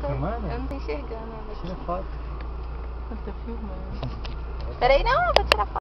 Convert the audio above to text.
Tá filmando? Eu não tô enxergando Tira tá foto. Eu tô tá filmando. Peraí, não, eu vou tirar foto.